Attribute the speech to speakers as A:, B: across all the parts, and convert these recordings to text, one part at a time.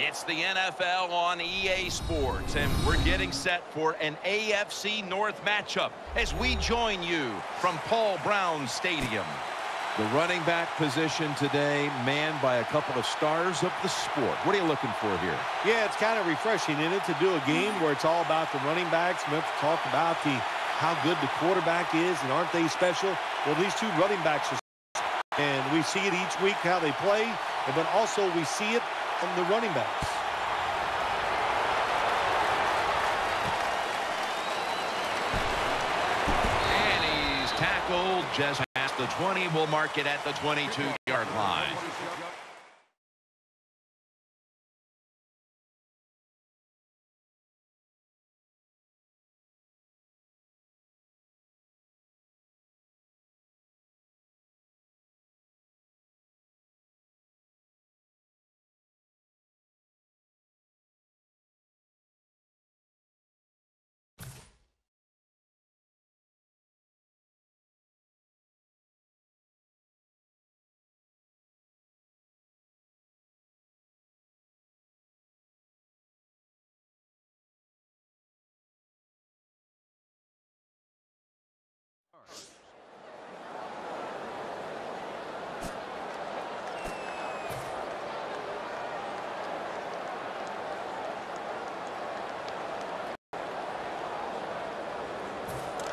A: It's the NFL on EA Sports, and we're getting set for an AFC North matchup as we join you from Paul Brown Stadium.
B: The running back position today manned by a couple of stars of the sport. What are you looking for here?
C: Yeah, it's kind of refreshing in it to do a game where it's all about the running backs. We have to talk about the how good the quarterback is and aren't they special? Well, these two running backs are and we see it each week how they play, but also we see it from the running backs.
A: And he's tackled just past the 20. We'll mark it at the 22-yard line.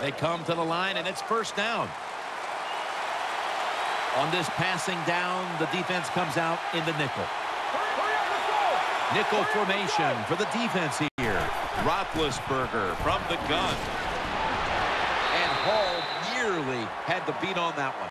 A: They come to the line, and it's first down. On this passing down, the defense comes out in the nickel. Nickel formation for the defense here. Roethlisberger from the gun. And Hall nearly had the beat on that one.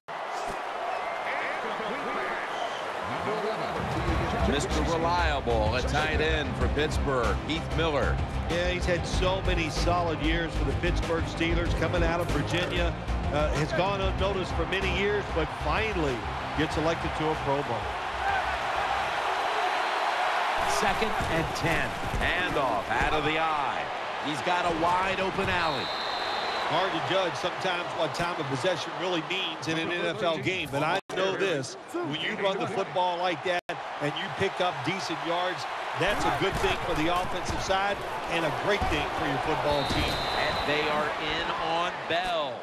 A: Mr. Reliable, a tight end for Pittsburgh, Heath Miller.
C: Yeah, he's had so many solid years for the Pittsburgh Steelers coming out of Virginia. Uh, has gone unnoticed for many years, but finally gets elected to a Pro Bowl.
A: Second and 10. Handoff out of the eye. He's got a wide open alley.
C: Hard to judge sometimes what time of possession really means in an NFL game, but I know this. When you run the football like that and you pick up decent yards, that's a good thing for the offensive side and a great thing for your football team.
A: And they are in on Bell.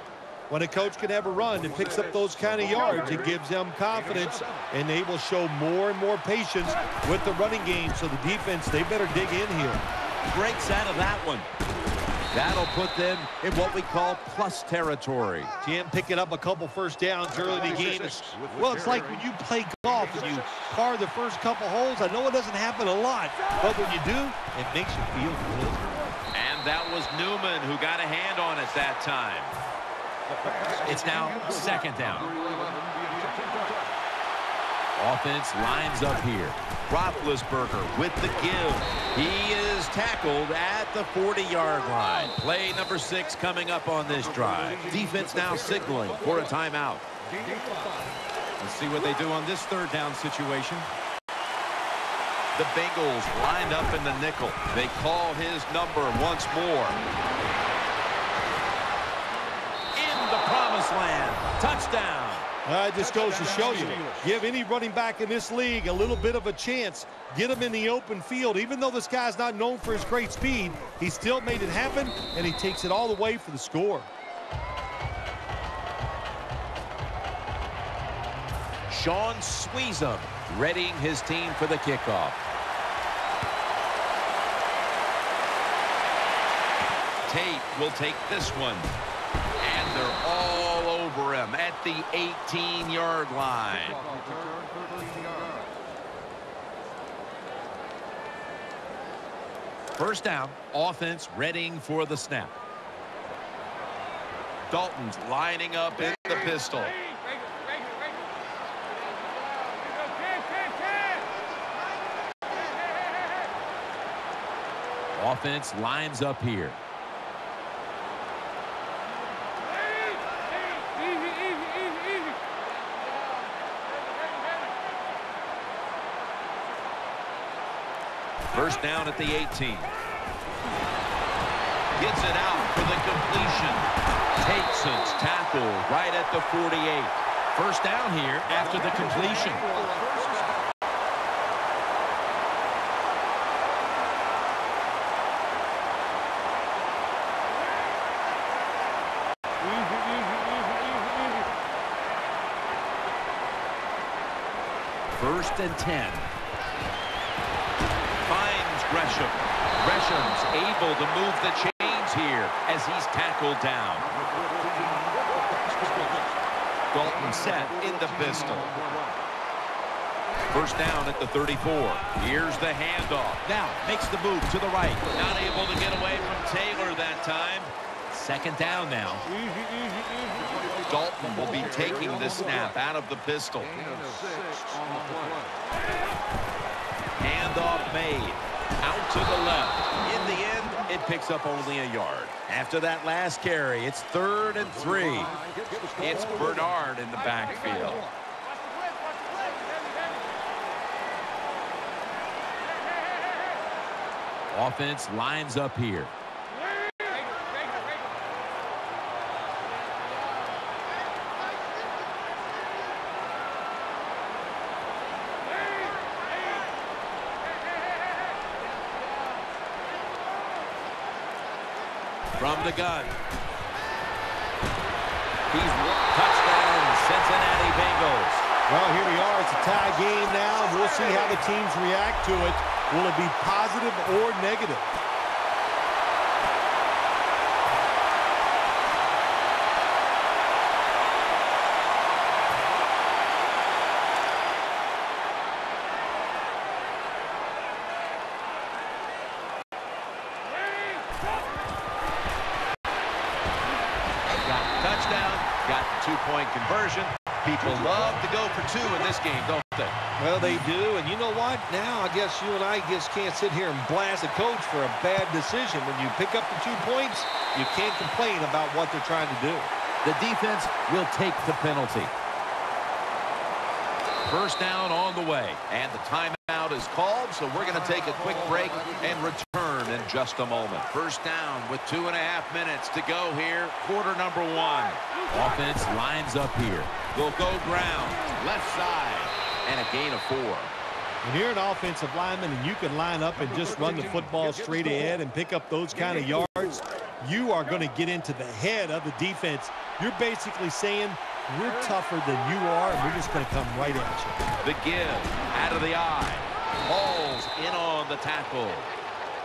C: When a coach can have a run that picks up those kind of yards, it gives them confidence, and they will show more and more patience with the running game. So the defense, they better dig in here.
A: Breaks out of that one. That'll put them in what we call plus territory.
C: Jim picking up a couple first downs early in the game. Well, it's like when you play golf and you par the first couple holes. I know it doesn't happen a lot, but when you do, it makes you feel good.
A: And that was Newman who got a hand on it that time. It's now second down. Offense lines up here. Roethlisberger with the give. He is tackled at the 40-yard line. Play number six coming up on this drive. Defense now signaling for a timeout.
B: Let's see what they do on this third down situation.
A: The Bengals lined up in the nickel. They call his number once more. In the promised land. Touchdown.
C: Uh, it just goes to show you, give any running back in this league a little bit of a chance. Get him in the open field. Even though this guy's not known for his great speed, he still made it happen, and he takes it all the way for the score.
A: Shaun Suisham readying his team for the kickoff. Tate will take this one. And they're at the 18-yard line. First down, offense readying for the snap. Dalton's lining up in the pistol. Offense lines up here. First down at the 18. Gets it out for the completion. Tateson's tackle right at the 48. First down here after the completion. First and 10. Able to move the chains here as he's tackled down. Dalton set in the pistol. First down at the 34. Here's the handoff. Now makes the move to the right. Not able to get away from Taylor that time. Second down now. Dalton will be taking the snap out of the pistol. Handoff made. Out to the left. In the end, it picks up only a yard. After that last carry, it's third and three. It's Bernard in the backfield. Offense lines up here. The gun. He's touchdown, Cincinnati Bengals.
C: Well, here we are. It's a tie game now. We'll see how the teams react to it. Will it be positive or negative?
A: Got the touchdown, got the two-point conversion. People love to go for two in this game, don't they?
C: Well, they do, and you know what? Now, I guess you and I just can't sit here and blast a coach for a bad decision. When you pick up the two points, you can't complain about what they're trying to do.
A: The defense will take the penalty. First down on the way, and the timeout is called, so we're going to take a quick break and return in just a moment. First down with two and a half minutes to go here, quarter number one. Offense lines up here. Will go ground, left side, and a gain of four.
C: When you're an offensive lineman and you can line up and just run the football straight ahead and pick up those kind of yards, you are going to get into the head of the defense. You're basically saying, we're tougher than you are, and we're just going to come right at you.
A: The give, out of the eye. Balls in on the tackle.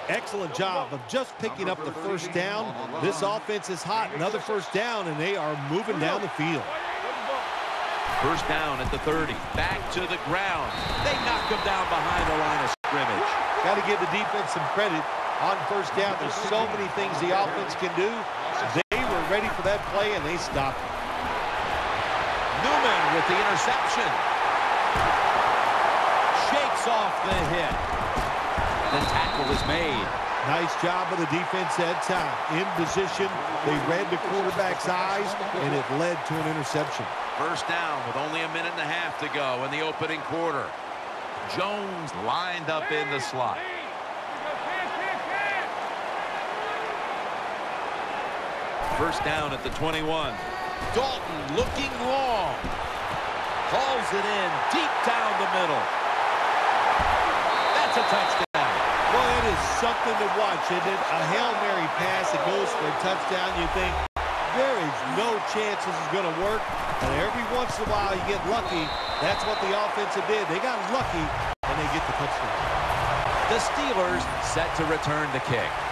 C: Excellent job of just picking up the first down. This offense is hot. Another first down, and they are moving down the field.
A: First down at the 30. Back to the ground. They knock him down behind the line of scrimmage.
C: Got to give the defense some credit on first down. There's so many things the offense can do. They were ready for that play, and they stopped it.
A: Newman with the interception. Shakes off the hit. The tackle is made.
C: Nice job of the defense that time. In position, they read the quarterback's eyes, and it led to an interception.
A: First down with only a minute and a half to go in the opening quarter. Jones lined up in the slot. First down at the 21. Dalton looking long. Calls it in deep down the middle. That's a touchdown.
C: Well, it is something to watch, isn't it? A Hail Mary pass that goes for a touchdown. You think, there is no chance this is going to work. And every once in a while, you get lucky. That's what the offensive did. They got lucky, and they get the touchdown.
A: The Steelers set to return the kick.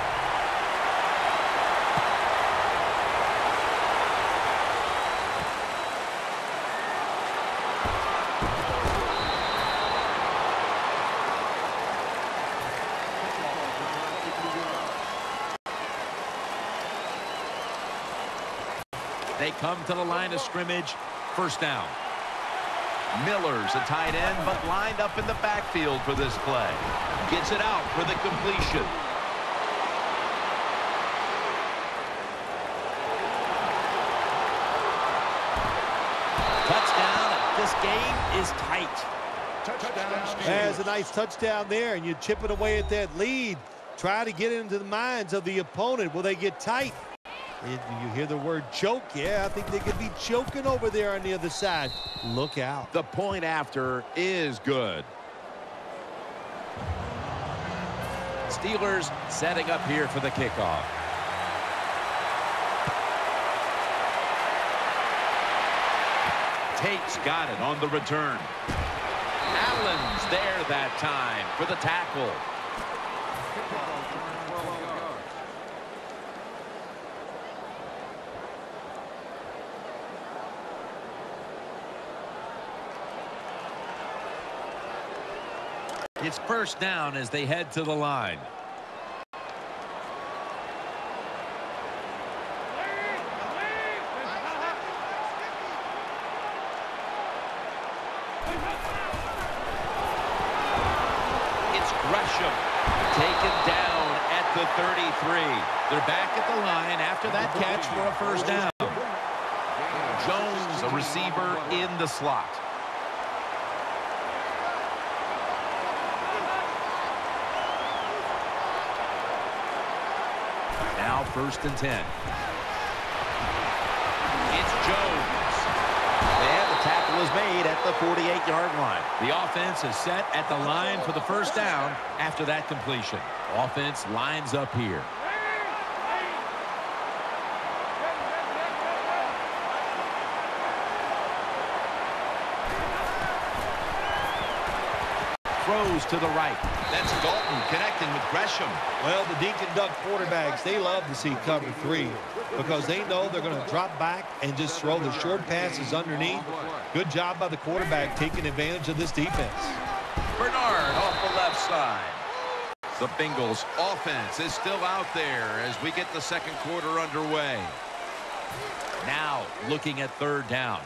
A: They come to the line of scrimmage. First down. Miller's a tight end, but lined up in the backfield for this play. Gets it out for the completion. Touchdown. This game is tight.
C: There's a nice touchdown there, and you chip it away at that lead. Try to get into the minds of the opponent. Will they get tight? You hear the word choke. Yeah, I think they could be choking over there on the other side. Look out.
B: The point after is good.
A: Steelers setting up here for the kickoff. Tate's got it on the return. Allen's there that time for the tackle. First down as they head to the line. It's Gresham taken down at the 33. They're back at the line after that catch for a first down. Jones, a receiver in the slot. Now first and 10. It's Jones. And the tackle is made at the 48-yard line. The offense is set at the line for the first down after that completion. Offense lines up here. Throws to the right. That's Dalton connecting with Gresham.
C: Well, the Dink and Duck quarterbacks, they love to see cover three because they know they're going to drop back and just throw the short passes underneath. Good job by the quarterback taking advantage of this defense.
A: Bernard off the left side. The Bengals offense is still out there as we get the second quarter underway. Now looking at third down.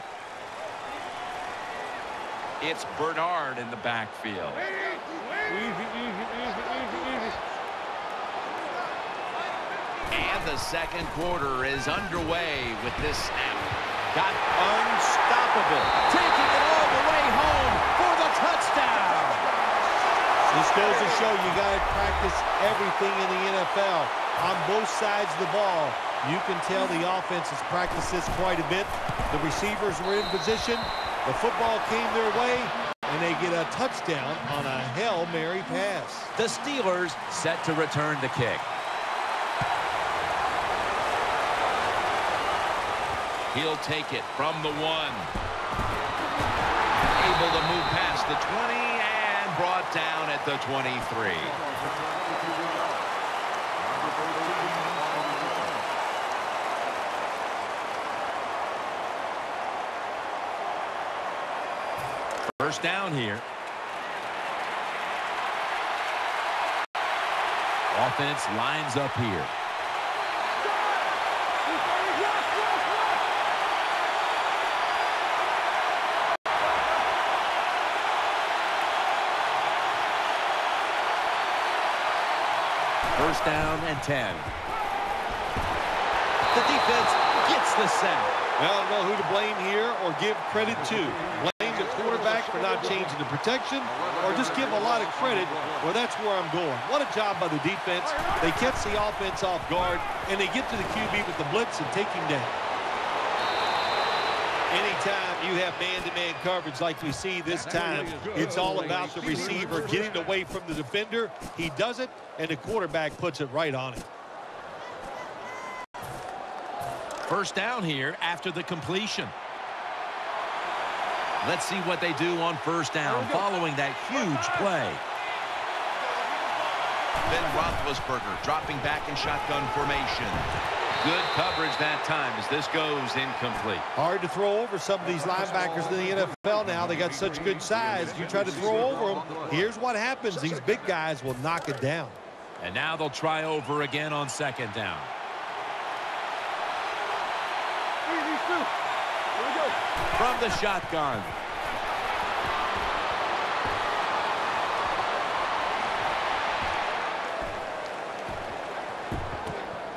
A: It's Bernard in the backfield. And the second quarter is underway with this snap. Got unstoppable. Taking it all the way home for the touchdown.
C: This goes to show you got to practice everything in the NFL on both sides of the ball. You can tell the offense has practiced this quite a bit. The receivers were in position. The football came their way, and they get a touchdown on a Hail Mary pass.
A: The Steelers set to return the kick. He'll take it from the one. Able to move past the 20 and brought down at the 23. First down here. Offense lines up here. First down and 10. The defense gets the sack.
C: Well, I don't know who to blame here or give credit to. Quarterback for not changing the protection or just give a lot of credit well, that's where I'm going. What a job by the defense. They catch the offense off guard, and they get to the QB with the blitz and take him down. Anytime you have man-to-man -man coverage like we see this time, it's all about the receiver getting away from the defender. He does it, and the quarterback puts it right on him.
A: First down here after the completion. Let's see what they do on first down following that huge play. Ben Roethlisberger dropping back in shotgun formation. Good coverage that time as this goes incomplete.
C: Hard to throw over some of these linebackers in the NFL now. They got such good size. You try to throw over them, here's what happens. These big guys will knock it down.
A: And now they'll try over again on second down. From the shotgun.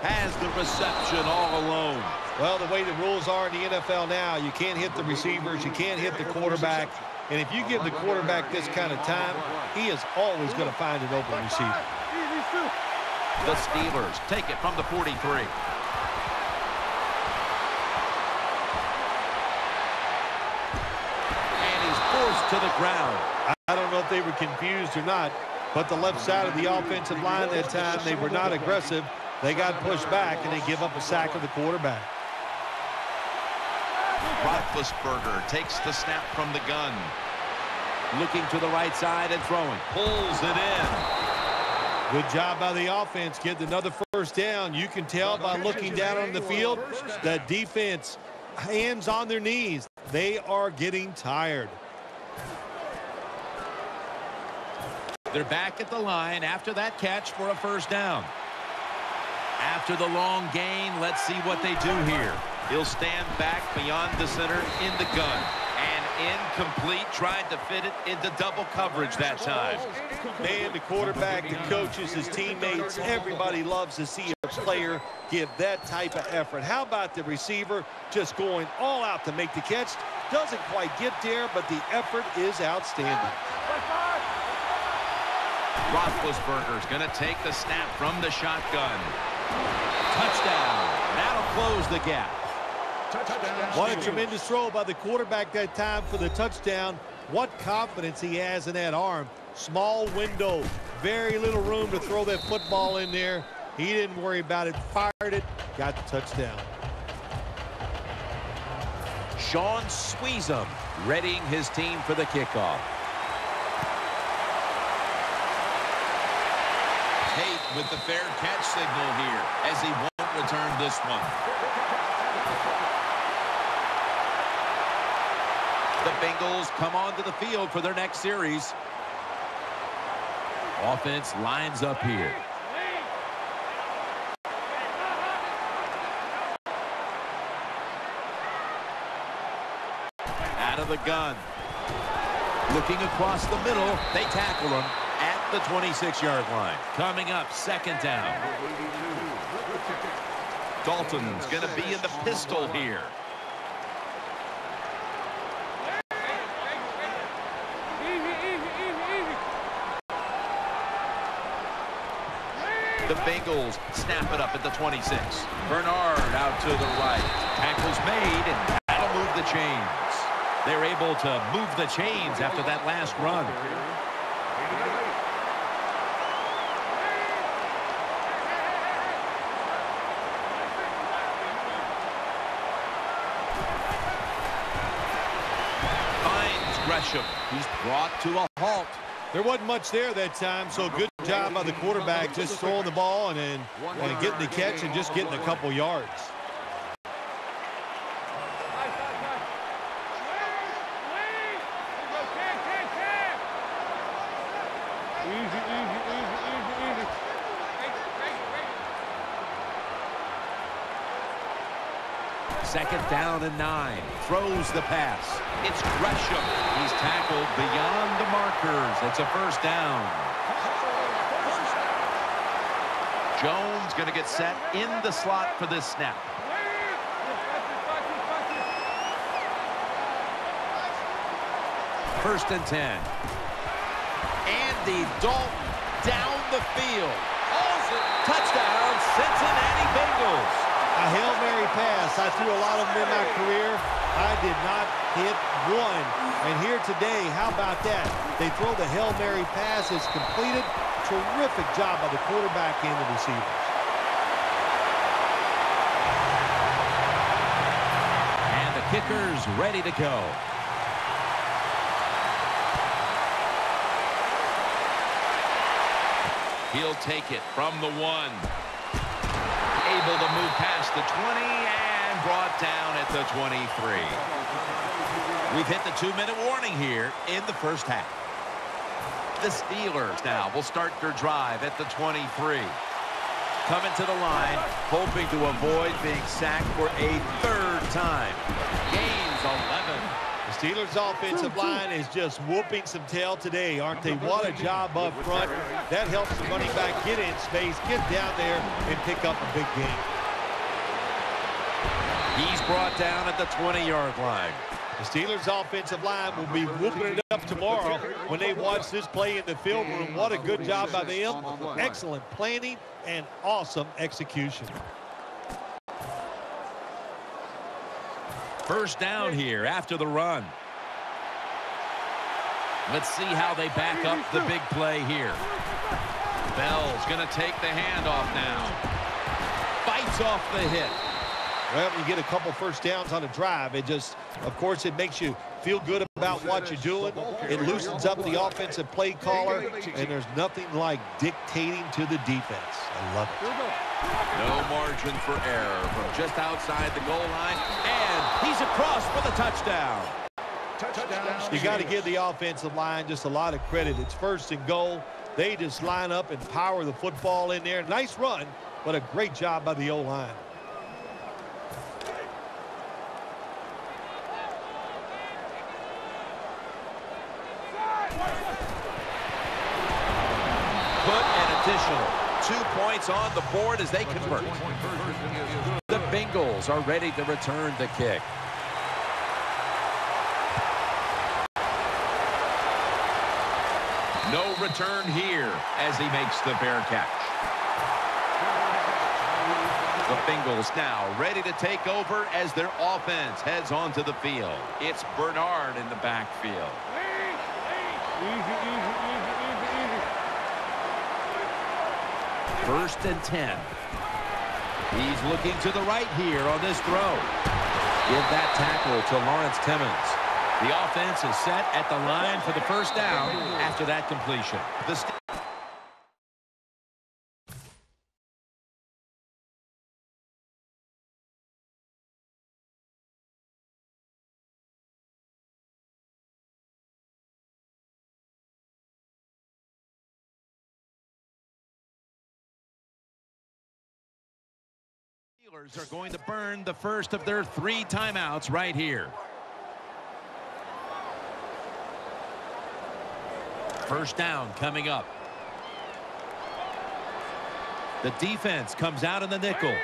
A: Has the reception all alone.
C: Well, the way the rules are in the NFL now, you can't hit the receivers, you can't hit the quarterback. And if you give the quarterback this kind of time, he is always going to find an open receiver.
A: The Steelers take it from the 43. To the ground.
C: I don't know if they were confused or not, but the left side of the offensive line that time, they were not aggressive. They got pushed back, and they give up a sack of the quarterback.
A: Roethlisberger takes the snap from the gun. looking to the right side and throwing. Pulls it in.
C: Good job by the offense getting another first down. You can tell by looking down on the field that defense, hands on their knees. They are getting tired.
A: They're back at the line after that catch for a first down. After the long gain, let's see what they do here. He'll stand back beyond the center in the gun. And incomplete, tried to fit it into double coverage that time.
C: Man, the quarterback, the coaches, his teammates, everybody loves to see a player give that type of effort. How about the receiver just going all out to make the catch? Doesn't quite get there, but the effort is outstanding.
A: Roethlisberger's going to take the snap from the shotgun. Touchdown. That'll close the gap. Touchdown.
C: What a tremendous throw by the quarterback that time for the touchdown. What confidence he has in that arm. Small window, very little room to throw that football in there. He didn't worry about it, fired it, got the touchdown.
A: Shaun Suisham readying his team for the kickoff. Tate with the fair catch signal here as he won't return this one. The Bengals come onto the field for their next series. Offense lines up here. Out of the gun. Looking across the middle. They tackle him the 26-yard line. Coming up, second down. Dalton's going to be in the pistol here. The Bengals snap it up at the 26. Bernard out to the right. Tackles made, and that'll move the chains. They're able to move the chains after that last run. Finds Gresham. He's brought to a halt.
C: There wasn't much there that time, so good job by the quarterback just throwing the ball and then and getting the catch and just getting a couple yards.
A: Second down and nine. Throws the pass. It's Gresham. He's tackled beyond the markers. It's a first down. Jones going to get set in the slot for this snap. First and 10. Andy Dalton down the field. Touchdown, Cincinnati Bengals.
C: A Hail Mary pass. I threw a lot of them in my career. I did not hit one. And here today, how about that? They throw the Hail Mary pass. It's completed. Terrific job by the quarterback and the receivers.
A: And the kicker's ready to go. He'll take it from the one. Able to move past the 20 and brought down at the 23. We've hit the two-minute warning here in the first half. The Steelers now will start their drive at the 23. Coming to the line, hoping to avoid being sacked for a third time. Gains 11.
C: The Steelers offensive line is just whooping some tail today, aren't they? What a job up front. That helps the running back get in space, get down there, and pick up a big game.
A: He's brought down at the 20-yard line.
C: The Steelers offensive line will be whooping it up tomorrow when they watch this play in the film room. What a good job by them. Excellent planning and awesome execution.
A: First down here after the run. Let's see how they back up the big play here. Bell's going to take the handoff now. Fights off the hit.
C: Well, you get a couple first downs on a drive. It just, of course, it makes you feel good about what you're doing. It loosens up the offensive play caller, and there's nothing like dictating to the defense. I love it.
A: No margin for error from just outside the goal line, and he's across for the touchdown.
C: You got to give the offensive line just a lot of credit. It's first and goal. They just line up and power the football in there. Nice run, but a great job by the O-line.
A: Additional two points on the board as they convert. The Bengals are ready to return the kick. No return here as he makes the fair catch. The Bengals now ready to take over as their offense heads onto the field. It's Bernard in the backfield. First and 10. He's looking to the right here on this throw. Give that tackle to Lawrence Timmons. The offense is set at the line for the first down after that completion. Steelers are going to burn the first of their three timeouts right here. First down coming up. The defense comes out in the nickel.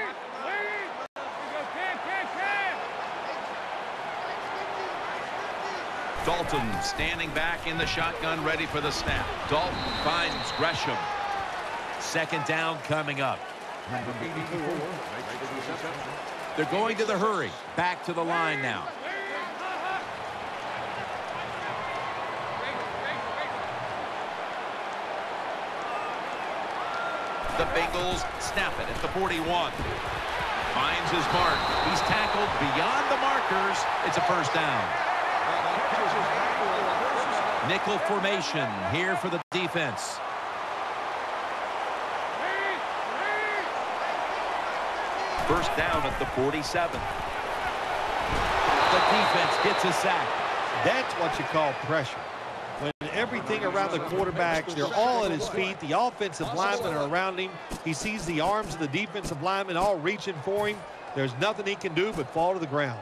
A: Dalton standing back in the shotgun ready for the snap. Dalton finds Gresham. Second down coming up. They're going to the hurry. Back to the line now. The Bengals snap it at the 41. Finds his mark. He's tackled beyond the markers. It's a first down. Nickel formation here for the defense. First down at the 47. The defense gets a sack.
C: That's what you call pressure. When everything around the quarterback, they're all at his feet. The offensive linemen are around him. He sees the arms of the defensive linemen all reaching for him. There's nothing he can do but fall to the ground.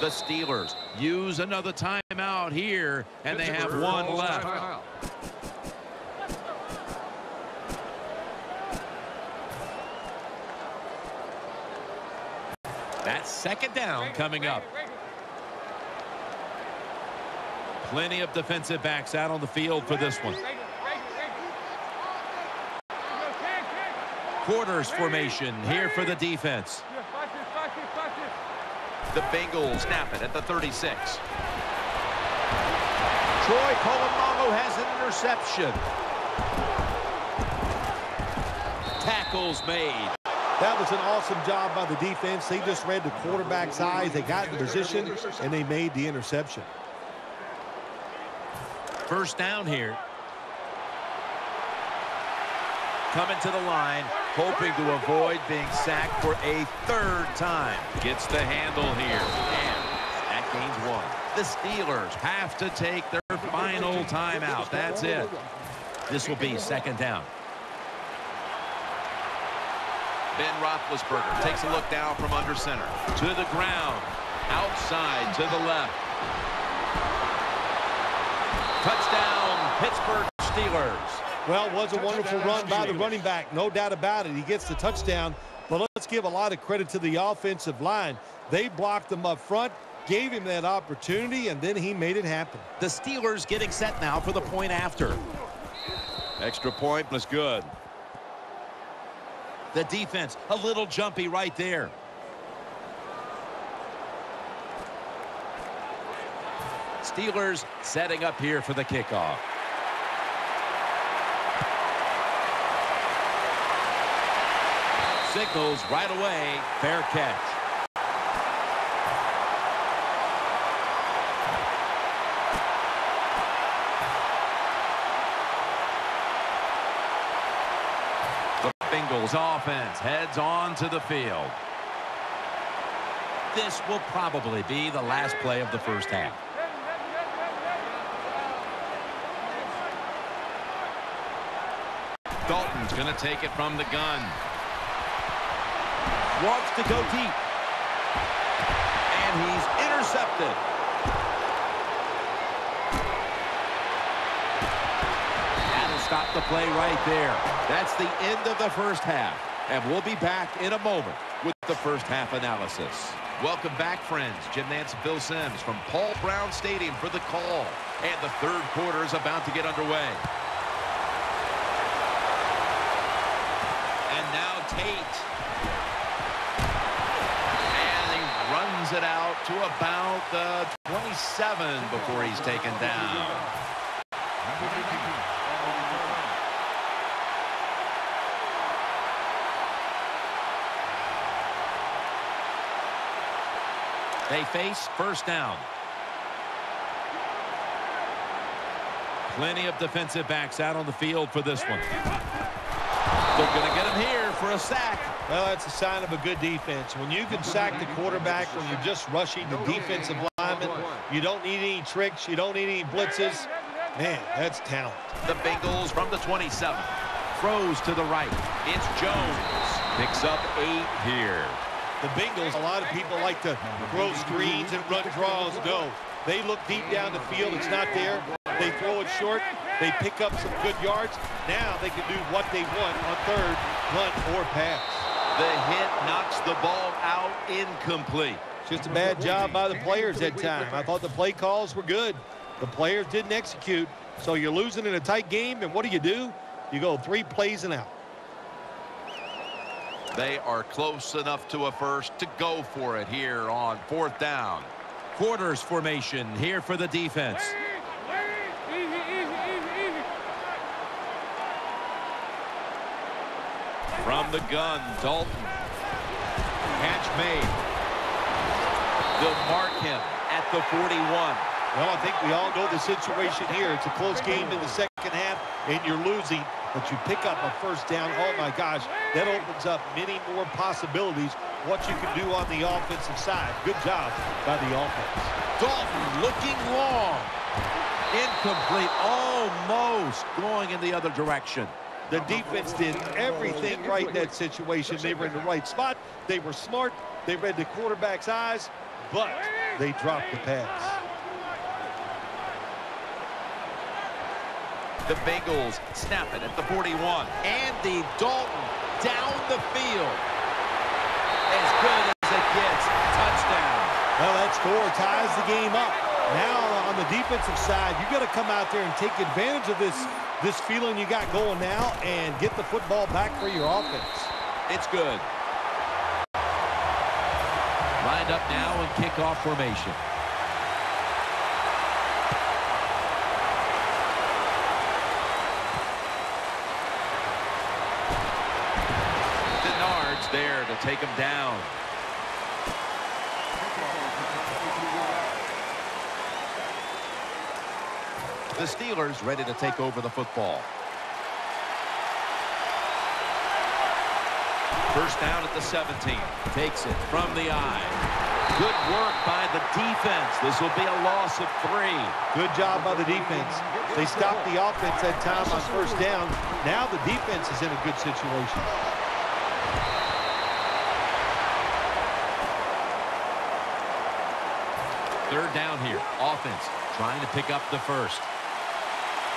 A: The Steelers use another timeout here, and they have one left. That's second down coming up. Plenty of defensive backs out on the field for this one. Quarters formation here for the defense. The Bengals snap it at the 36. Troy Polamalu has an interception. Tackles made.
C: That was an awesome job by the defense. They just read the quarterback's eyes. They got in position, and they made the interception.
A: First down here. Coming to the line, hoping to avoid being sacked for a third time. Gets the handle here, and that gains one. The Steelers have to take their final timeout. That's it. This will be second down. Ben Roethlisberger takes a look down from under center. To the ground. Outside to the left. Touchdown, Pittsburgh Steelers.
C: Well, it was a wonderful run by the running back. No doubt about it. He gets the touchdown. But let's give a lot of credit to the offensive line. They blocked him up front, gave him that opportunity, and then he made it happen.
A: The Steelers getting set now for the point after.
B: Extra point was good.
A: The defense, a little jumpy right there. Steelers setting up here for the kickoff. Signals right away. Fair catch. The Bengals offense heads on to the field. This will probably be the last play of the first half. Dalton's going to take it from the gun. Wants to go deep. And he's intercepted. That'll stop the play right there. That's the end of the first half. And we'll be back in a moment with the first half analysis. Welcome back, friends. Jim Nantz and Phil Simms from Paul Brown Stadium for the call. And the third quarter is about to get underway. And now Tate. Runs it out to about the 27 before he's taken down. They face first down. Plenty of defensive backs out on the field for this one. They're going to get him here for a sack.
C: Well, that's a sign of a good defense. When you can sack the quarterback when you're just rushing the defensive lineman, you don't need any tricks, you don't need any blitzes. Man, that's talent.
A: The Bengals from the 27. Throws to the right. It's Jones. Picks up eight here.
C: The Bengals, a lot of people like to throw screens and run draws. No, they look deep down the field. It's not there. They throw it short. They pick up some good yards. Now they can do what they want on third, punt or pass.
A: The hit knocks the ball out incomplete.
C: Just a bad job by the players that time. I thought the play calls were good. The players didn't execute. So you're losing in a tight game, and what do you do? You go three plays and out.
A: They are close enough to a first to go for it here on fourth down. Quarters formation here for the defense. From the gun, Dalton. Catch made. They'll mark him at the 41.
C: Well, I think we all know the situation here. It's a close game in the second half, and you're losing, but you pick up a first down. Oh, my gosh, that opens up many more possibilities what you can do on the offensive side. Good job by the offense.
A: Dalton looking long. Incomplete, almost going in the other direction.
C: The defense did everything right in that situation. They were in the right spot. They were smart. They read the quarterback's eyes, but they dropped the pass.
A: The Bengals snap it at the 41. Andy Dalton down the field. As good as it gets. Touchdown.
C: Well, that score ties the game up. Now, on the defensive side, you got to come out there and take advantage of this, this feeling you got going now and get the football back for your offense.
A: It's good. Lined up now in kickoff formation. Denard's there to take him down. The Steelers ready to take over the football. First down at the 17. Takes it from the eye. Good work by the defense. This will be a loss of three.
C: Good job by the defense. They stopped the offense that time on first down. Now the defense is in a good situation.
A: Third down here. Offense trying to pick up the first.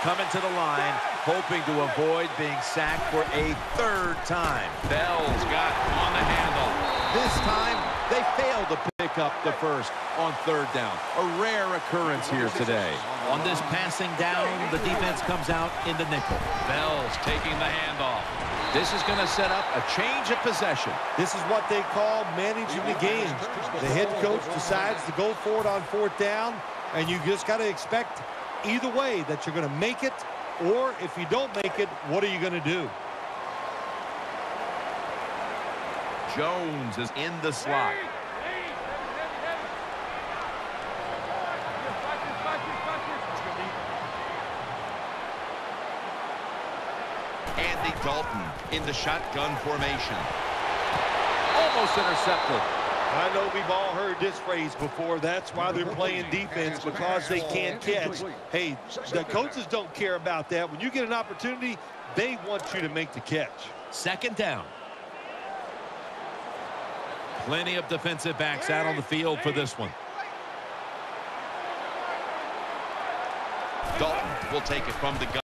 A: Coming to the line, hoping to avoid being sacked for a third time. Bell's got on the handle. This time, they failed to pick up the first on third down. A rare occurrence here today. On this passing down, the defense comes out in the nickel. Bell's taking the handoff. This is going to set up a change of possession.
C: This is what they call managing the game. The head coach decides to go for it on fourth down, and you just got to expect either way that you're going to make it, or if you don't make it, what are you going to do?
A: Jones is in the slot. Andy Dalton in the shotgun formation. Almost intercepted.
C: I know we've all heard this phrase before. That's why they're playing defense, because they can't catch. Hey, the coaches don't care about that. When you get an opportunity, they want you to make the catch.
A: Second down. Plenty of defensive backs out on the field for this one. Dalton will take it from the gun.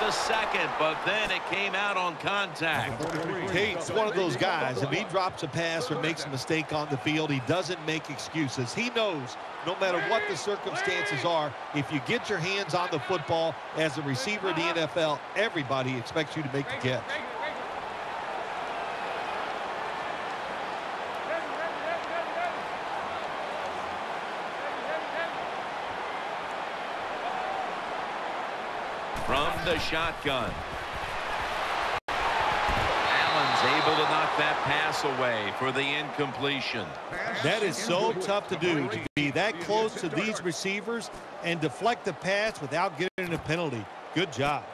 A: A second, but then it came out on contact.
C: Tate's one of those guys. If he drops a pass or makes a mistake on the field, he doesn't make excuses. He knows no matter what the circumstances are, if you get your hands on the football as a receiver in the NFL, everybody expects you to make the catch.
A: From the shotgun. Allen's able to knock that pass away for the incompletion.
C: That is so tough to do, to be that close to these receivers and deflect the pass without getting a penalty. Good job.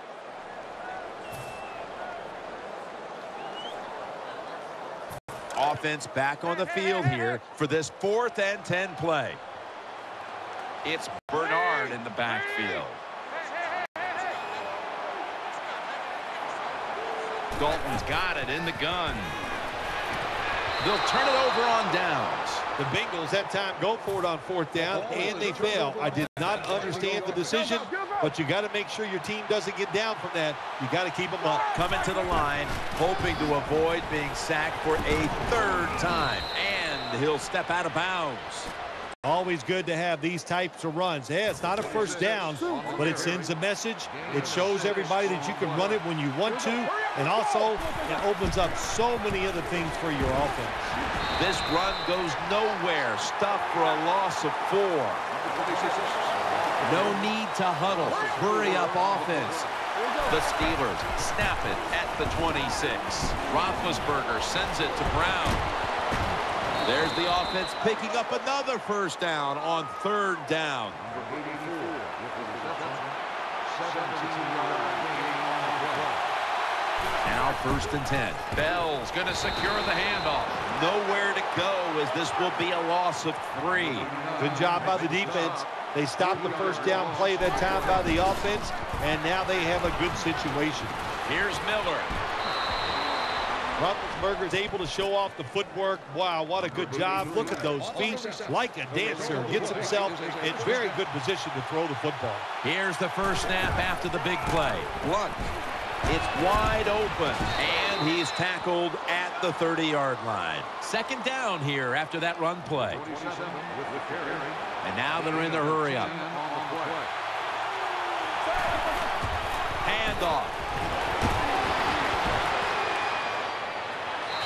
A: Offense back on the field here for this fourth and 10 play. It's Bernard in the backfield. Dalton's got it in the gun. They'll turn it over on downs.
C: The Bengals that time go for it on fourth down, and they fail. I did not understand the decision, but you got to make sure your team doesn't get down from that. You got to keep them up.
A: Coming to the line, hoping to avoid being sacked for a third time. And he'll step out of bounds.
C: Always good to have these types of runs. Yeah, it's not a first down, but it sends a message. It shows everybody that you can run it when you want to, and also it opens up so many other things for your offense.
A: This run goes nowhere. Stuff for a loss of four. No need to huddle. Hurry up offense. The Steelers snap it at the 26. Roethlisberger sends it to Brown. There's the offense picking up another first down on third down. Now first and 10. Bell's going to secure the handoff. Nowhere to go as this will be a loss of three.
C: Good job by the defense. They stopped the first down play that time by the offense, and now they have a good situation.
A: Here's Miller.
C: Roethlisberger is able to show off the footwork. Wow, what a good job. Look at those feet. Like a dancer. Gets himself in very good position to throw the football.
A: Here's the first snap after the big play. Blunt. It's wide open, and he's tackled at the 30-yard line. Second down here after that run play. And now they're in the hurry-up. Handoff.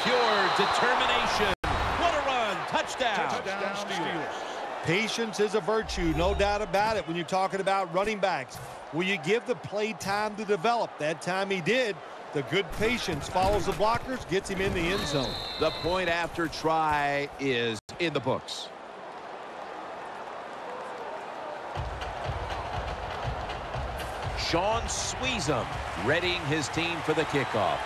A: Pure determination. What a run. Touchdown.
D: Touchdown Steelers.
C: Patience is a virtue, no doubt about it, when you're talking about running backs. Will you give the play time to develop? That time he did. The good patience follows the blockers, gets him in the end zone.
A: The point after try is in the books. Shaun Suisham readying his team for the kickoff.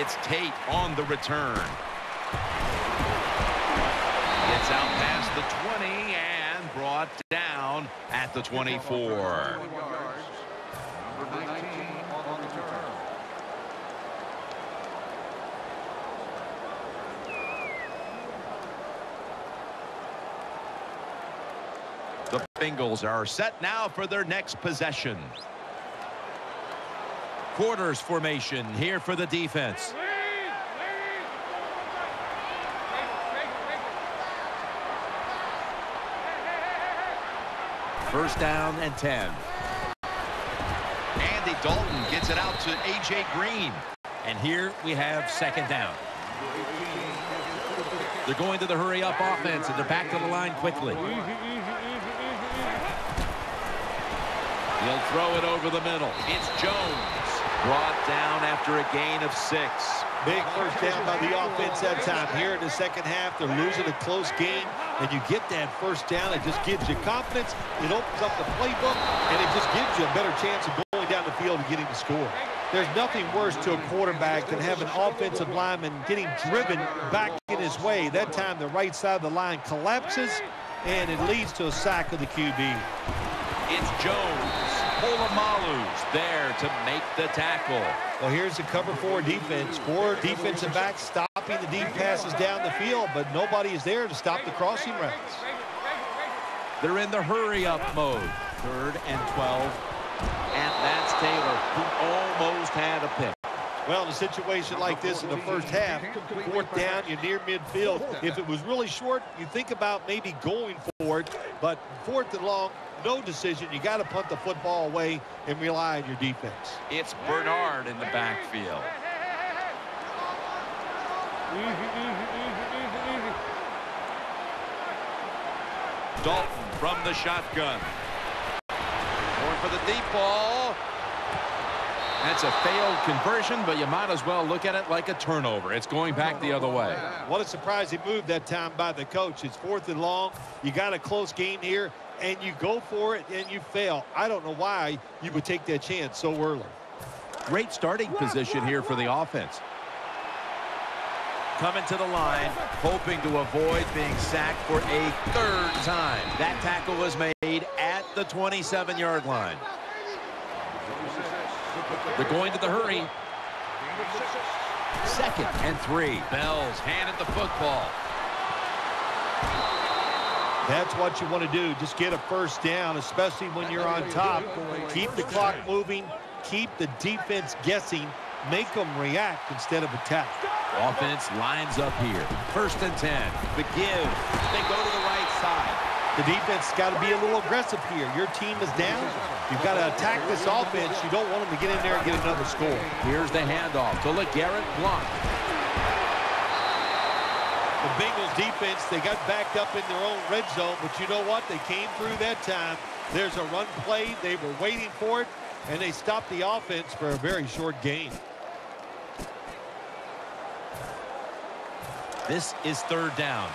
A: It's Tate on the return. Gets out past the 20 and brought down at the 24. The Bengals are set now for their next possession. Quarters formation here for the defense. First down and 10. Andy Dalton gets it out to A.J. Green. And here we have second down. They're going to the hurry-up offense, and they're back to the line quickly. He'll throw it over the middle. It's Jones. Brought down after a gain of six.
C: Big first down by the offense that time. Here in the second half, they're losing a close game, and you get that first down. It just gives you confidence. It opens up the playbook, and it just gives you a better chance of going down the field and getting the score. There's nothing worse to a quarterback than having an offensive lineman getting driven back in his way. That time, the right side of the line collapses, and it leads to a sack of the QB.
A: It's Jones. Polamalu's there to make the tackle.
C: Well, here's the cover four defense. Four defensive backs stopping the deep passes down the field, but nobody is there to stop the crossing routes.
A: They're in the hurry-up mode. Third and 12. And that's Taylor, who almost had a pick.
C: Well, in a situation like this in the first half, fourth down, you're near midfield. If it was really short, you think about maybe going for it, but fourth and long, no decision. You got to punt the football away and rely on your defense.
A: It's Bernard in the backfield. Dalton from the shotgun. Going for the deep ball. That's a failed conversion, but you might as well look at it like a turnover. It's going back the other way.
C: What a surprising move that time by the coach. It's fourth and long. You got a close game here, and you go for it, and you fail. I don't know why you would take that chance so early.
A: Great starting position here for the offense. Coming to the line, hoping to avoid being sacked for a third time. That tackle was made at the 27-yard line. They're going to the hurry. Second and three. Bell's handed the football.
C: That's what you want to do. Just get a first down, especially when you're on top. Keep the clock moving. Keep the defense guessing. Make them react instead of attack.
A: Offense lines up here. First and 10. The give. They go to the right side.
C: The defense got to be a little aggressive here. Your team is down. You've got to attack this offense. You don't want them to get in there and get another score.
A: Here's the handoff to LeGarrette Blunt.
C: Bengals defense, they got backed up in their own red zone, but you know what? They came through that time. There's a run play. They were waiting for it, and they stopped the offense for a very short game.
A: This is third down.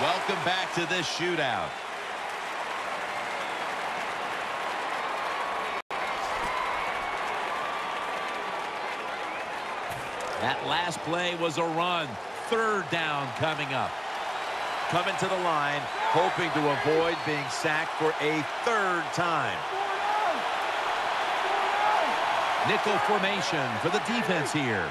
A: Welcome back to this shootout. That last play was a run. Third down coming up. Coming to the line, hoping to avoid being sacked for a third time. Nickel formation for the defense here.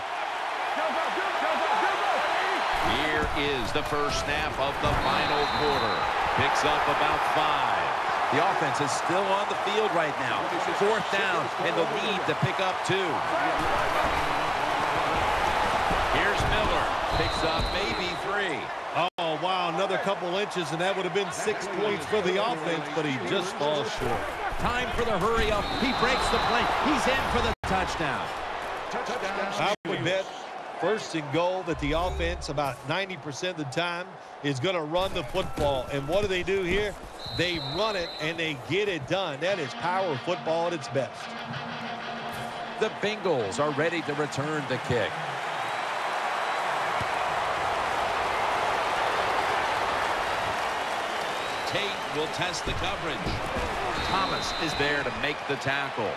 A: Here is the first snap of the final quarter. Picks up about five. The offense is still on the field right now. Fourth down, and they'll need to pick up two. Miller. Picks up maybe three.
C: Oh, wow, another couple inches, and that would have been six points for the offense, but he just falls short.
A: Time for the hurry up. He breaks the play. He's in for the touchdown.
C: I would bet first and goal that the offense about 90% of the time is going to run the football. And what do they do here? They run it and they get it done. That is power football at its best.
A: The Bengals are ready to return the kick. Tate will test the coverage. Thomas is there to make the tackle.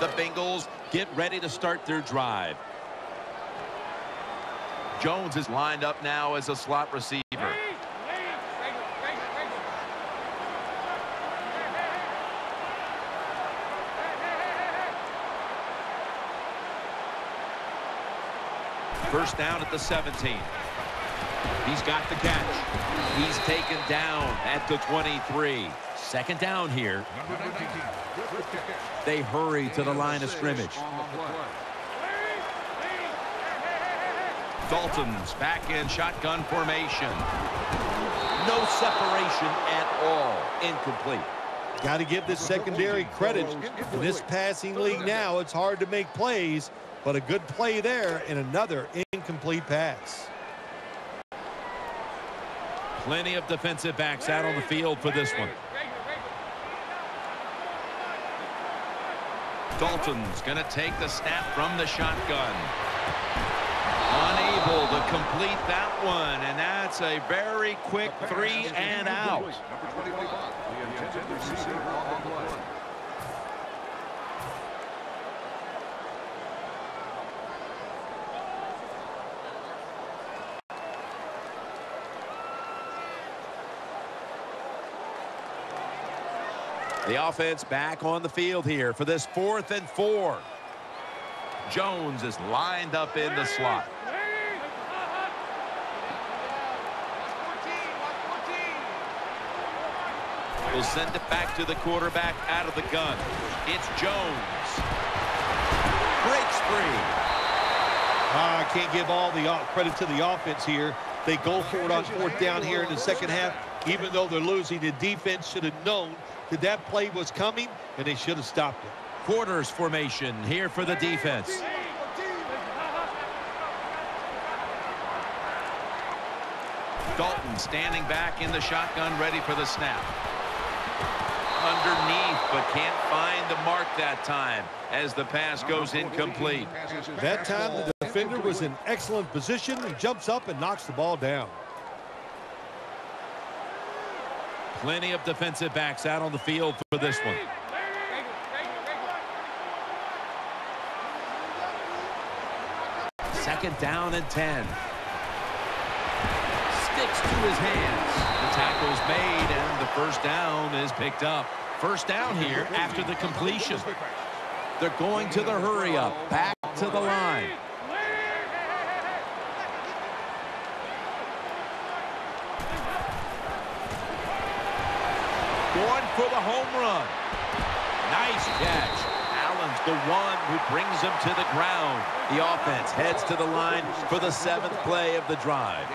A: The Bengals get ready to start their drive. Jones is lined up now as a slot receiver. First down at the 17. He's got the catch. He's taken down at the 23. Second down here. They hurry to the line of scrimmage. Dalton's back in shotgun formation. No separation at all. Incomplete.
C: Got to give this secondary credit. In this passing league now, it's hard to make plays. But a good play there and another incomplete pass.
A: Plenty of defensive backs out on the field for this one. Dalton's going to take the snap from the shotgun. Unable to complete that one, and that's a very quick three and out. The offense back on the field here for this fourth and four. Jones is lined up in the slot. We'll send it back to the quarterback out of the gun. It's Jones. Great spree.
C: Uh, I can't give all the credit to the offense here. They go for it on fourth down here in the second half. Even though they're losing, the defense should have known that that play was coming, and they should have stopped it.
A: Quarters formation here for the defense. Dalton standing back in the shotgun, ready for the snap. Underneath, but can't find the mark that time as the pass goes incomplete.
C: That time, the defender was in excellent position. He jumps up and knocks the ball down.
A: Plenty of defensive backs out on the field for this one. Second down and 10. Sticks to his hands. The tackle's made, and the first down is picked up. First down here after the completion. They're going to the hurry up. Back to the line. Going for the home run. Nice catch. Allen's the one who brings him to the ground. The offense heads to the line for the seventh play of the drive.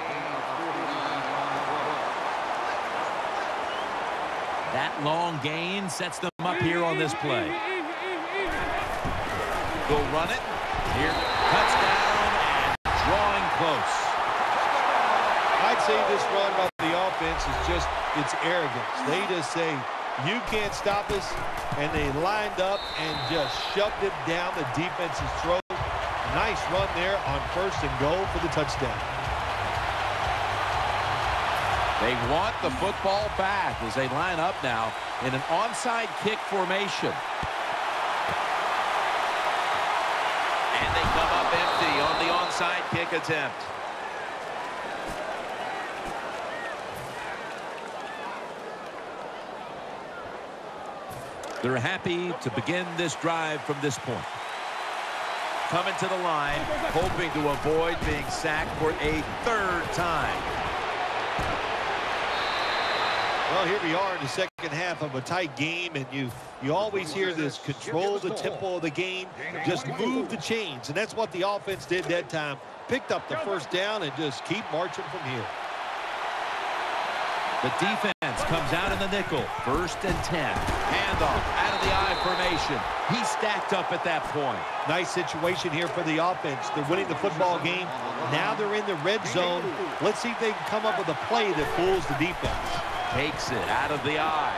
A: That long gain sets them up here on this play. They'll run it. Here, cuts down and drawing close.
C: I'd say this run by the offense is just, it's arrogance. They just say, you can't stop us, and they lined up and just shoved it down the defense's throat. Nice run there on first and goal for the touchdown.
A: They want the football back as they line up now in an onside kick formation. And they come up empty on the onside kick attempt. They're happy to begin this drive from this point. Coming to the line, hoping to avoid being sacked for a third time.
C: Well, here we are in the second half of a tight game, and you you always hear this control the tempo of the game, just move the chains, and that's what the offense did that time. Picked up the first down and just keep marching from here.
A: The defense comes out in the nickel. First and 10. Handoff out of the I formation. He stacked up at that point.
C: Nice situation here for the offense. They're winning the football game. Now they're in the red zone. Let's see if they can come up with a play that fools the defense.
A: Takes it out of the eye.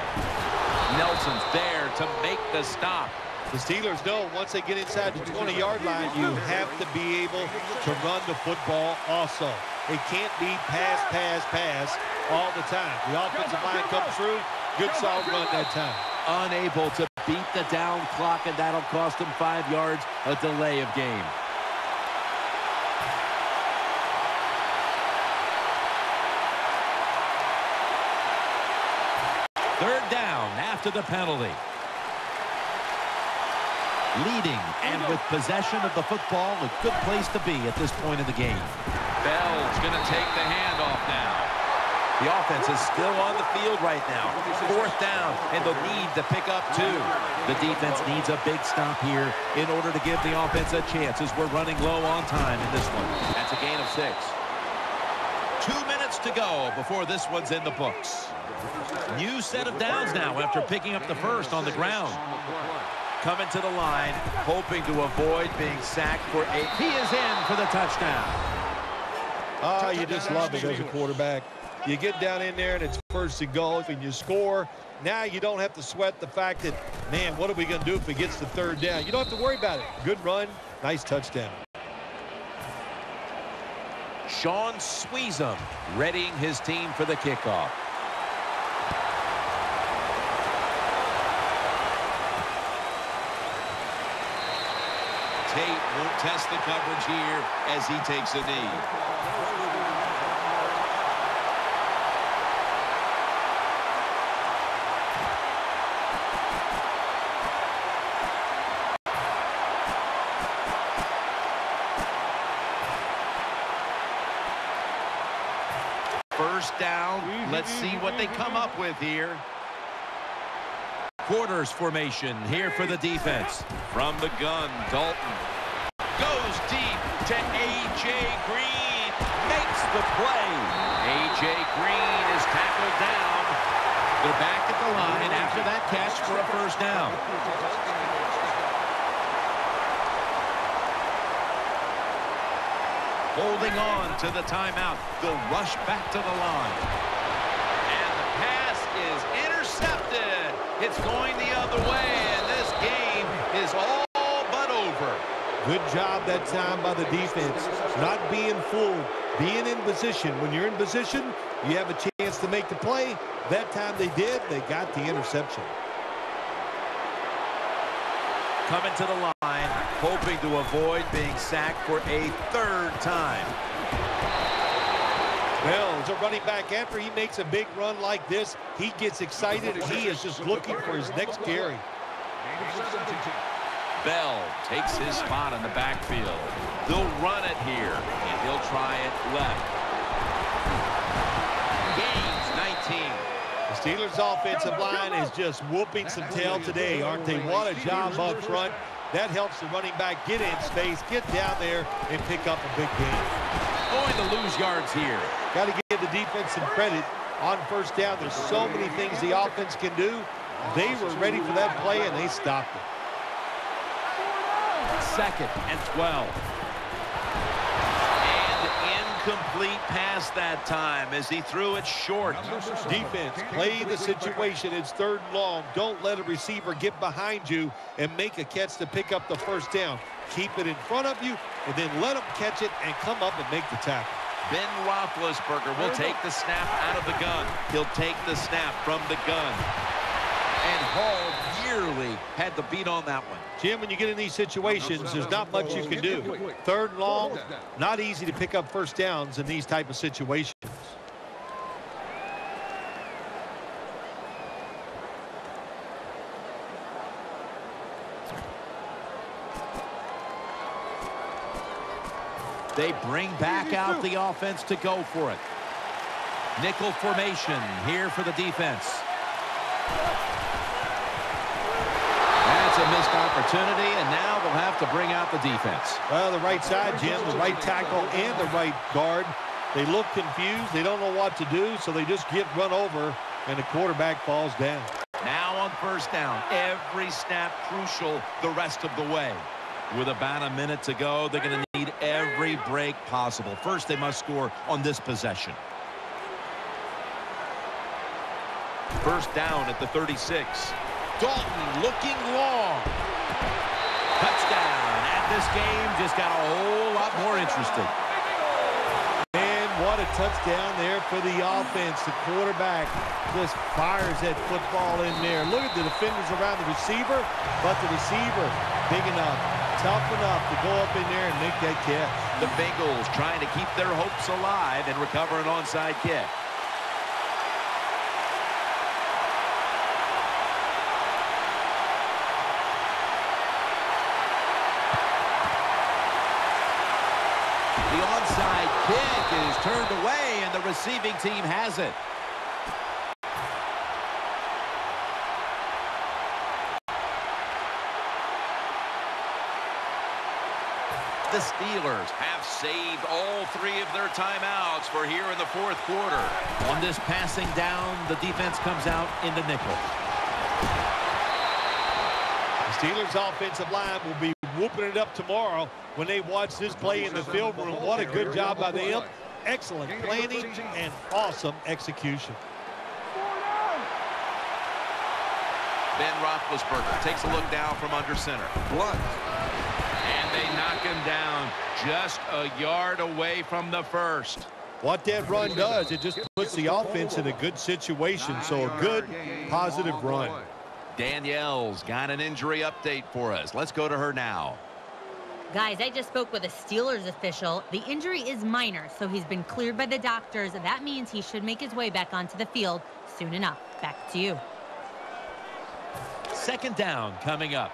A: Nelson's there to make the stop.
C: The Steelers know once they get inside the 20-yard line, you have to be able to run the football also. It can't be pass, pass, pass all the time. The offensive line comes through. Good solid run that time.
A: Unable to beat the down clock, and that'll cost them five yards, a delay of game. Third down after the penalty. Leading and with possession of the football, a good place to be at this point in the game. Bell's going to take the handoff now. The offense is still on the field right now. Fourth down, and they'll need to pick up two. The defense needs a big stop here in order to give the offense a chance as we're running low on time in this one. That's a gain of six. Two minutes to go before this one's in the books. New set of downs now after picking up the first on the ground. coming to the line, hoping to avoid being sacked for eight. He is in for the touchdown.
C: Oh, you just love it as a quarterback. You get down in there and it's first and goal and you score. Now you don't have to sweat the fact that, man, what are we going to do if it gets the third down? You don't have to worry about it. Good run, nice touchdown.
A: Shaun Suisham readying his team for the kickoff.
B: Tate won't test the coverage here as he takes a knee.
A: First down. Let's see what they come up with here. Quarters formation here for the defense. From the gun, Dalton goes deep to A.J. Green. Makes the play. A.J. Green is tackled down. They're back at the line after that catch for a first down. Holding on to the timeout. They'll rush back to the line. And the pass is intercepted. It's going the other way, and this game is all but over.
C: Good job that time by the defense. Not being fooled, being in position. When you're in position, you have a chance to make the play. That time they did, they got the interception.
A: Coming to the line, hoping to avoid being sacked for a third time.
C: Well, as a running back, after he makes a big run like this, he gets excited and he is just looking for his next carry.
A: Bell takes his spot in the backfield. They'll run it here, and he'll try it left. Gains 19.
C: The Steelers' offensive line is just whooping some tail today, aren't they? What a job up front. That helps the running back get in space, get down there, and pick up a big gain.
A: Going to lose yards here.
C: Got to give the defense some credit on first down. There's so many things the offense can do. They were ready for that play, and they stopped it.
A: Second and 12. And incomplete pass that time as he threw it short.
C: Defense, play the situation. It's third and long. Don't let a receiver get behind you and make a catch to pick up the first down. Keep it in front of you, and then let them catch it and come up and make the tackle.
A: Ben Roethlisberger will take the snap out of the gun. He'll take the snap from the gun. And Hall nearly had the beat on that one.
C: Jim, when you get in these situations, there's not much you can do. Third and long, not easy to pick up first downs in these type of situations.
A: They bring back out the offense to go for it. Nickel formation here for the defense. That's a missed opportunity, and now they'll have to bring out the defense.
C: Well, the right side, Jim, the right tackle and the right guard. They look confused. They don't know what to do, so they just get run over, and the quarterback falls down.
A: Now on first down, every snap crucial the rest of the way. With about a minute to go, they're going to need every break possible. First, they must score on this possession. First down at the 36. Dalton looking long. Touchdown. And this game just got a whole lot more interesting.
C: And what a touchdown there for the offense. The quarterback just fires that football in there. Look at the defenders around the receiver, but the receiver big enough, tough enough to go up in there and make that catch.
A: The Bengals trying to keep their hopes alive and recover an onside kick. The onside kick is turned away, and the receiving team has it. The Steelers have saved all three of their timeouts for here in the fourth quarter. On this passing down, the defense comes out in the nickel.
C: The Steelers offensive line will be whooping it up tomorrow when they watch this play in the film room. What a good job by them. Excellent planning and awesome execution.
A: Ben Roethlisberger takes a look down from under center. Blunt. And him down just a yard away from the first.
C: What that run does, it just puts the offense in a good situation. So a good, positive run.
A: Danielle's got an injury update for us. Let's go to her now.
D: Guys, I just spoke with a Steelers official. The injury is minor, so he's been cleared by the doctors. That means he should make his way back onto the field soon enough. Back to you.
A: Second down coming up.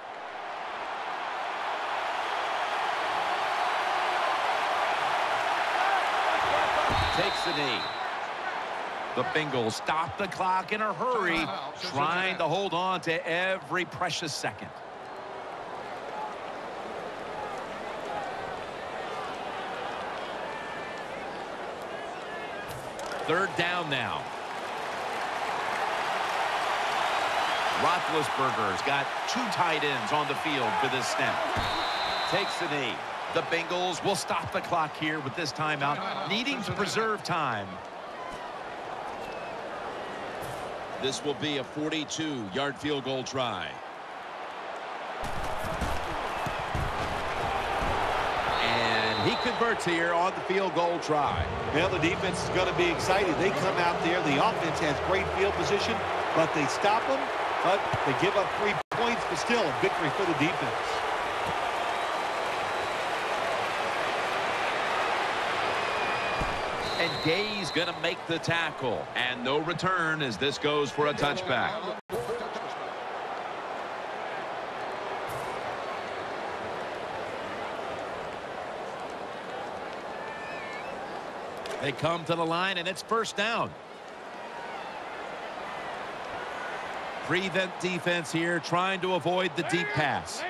A: Takes the knee. The Bengals stop the clock in a hurry, trying to hold on to every precious second. Third down now. Roethlisberger's got two tight ends on the field for this snap. Takes the knee. The Bengals will stop the clock here with this timeout, needing to preserve time. This will be a 42-yard field goal try. And he converts here on the field goal try.
C: Well, the defense is going to be excited. They come out there. The offense has great field position, but they stop them. But they give up three points, but still a victory for the defense.
A: And Gay's going to make the tackle. And no return as this goes for a touchback. They come to the line, and it's first down. Prevent defense here, trying to avoid the deep pass.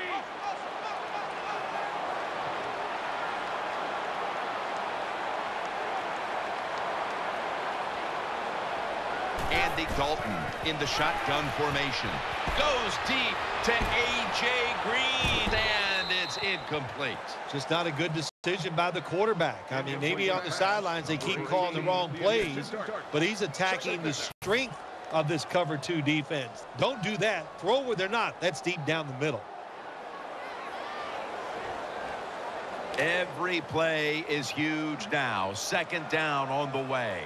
A: Andy Dalton in the shotgun formation. Goes deep to A.J. Green, and it's incomplete.
C: Just not a good decision by the quarterback. I mean, maybe on the sidelines they keep calling the wrong plays, but he's attacking the strength of this cover two defense. Don't do that. Throw where they're not. That's deep down the middle.
A: Every play is huge now. Second down on the way.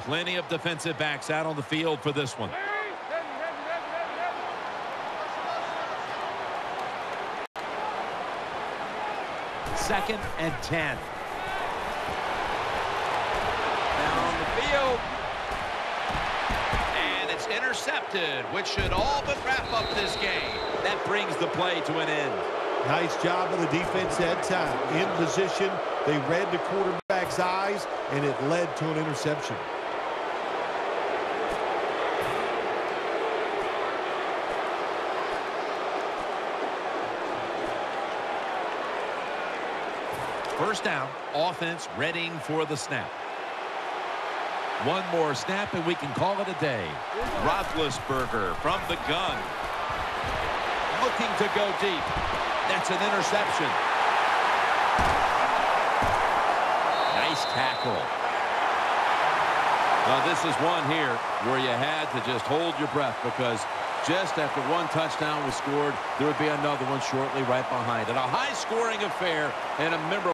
A: Plenty of defensive backs out on the field for this one. Second and 10. Down the field. And it's intercepted, which should all but wrap up this game. That brings the play to an end.
C: Nice job of the defense that time. In position, they read the quarterback's eyes, and it led to an interception.
A: First down, offense readying for the snap. One more snap and we can call it a day. Roethlisberger from the gun. Looking to go deep. That's an interception. Nice tackle. Now this is one here where you had to just hold your breath because just after one touchdown was scored, there would be another one shortly right behind it. A high-scoring affair and a memorable